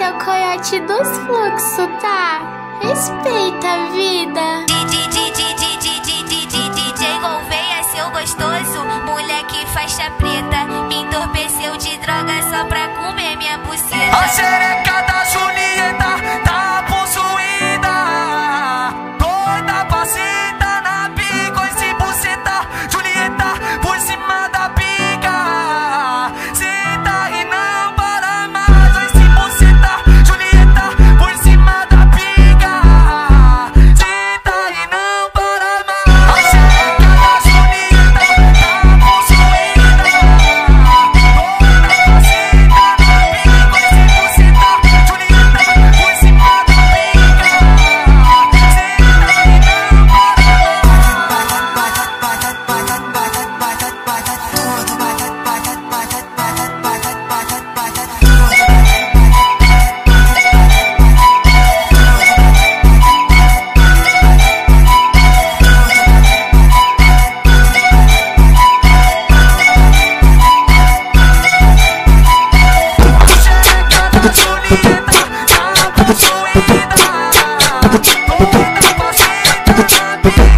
Esse é o coiote dos fluxos, tá? Respeita a vida. DJ Gouveia, é seu gostoso, moleque faixa preta. Me entorpeceu de droga só pra comer minha buceta. Put the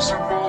Yes, I'm